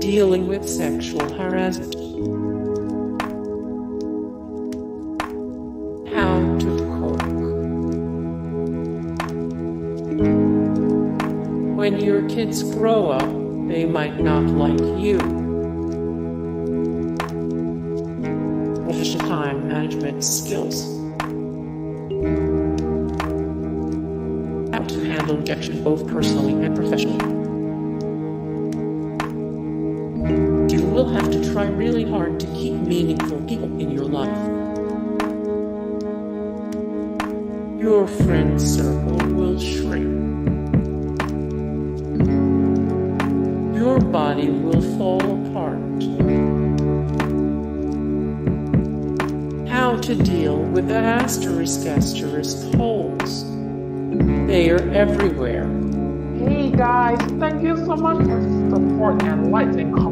dealing with sexual harassment. How to cook. When your kids grow up, they might not like you. Time management skills. How to handle rejection both personally and professionally. Will have to try really hard to keep meaningful people in your life. Your friend circle will shrink. Your body will fall apart. How to deal with asterisk asterisk holes. They are everywhere. Hey guys, thank you so much for support and comments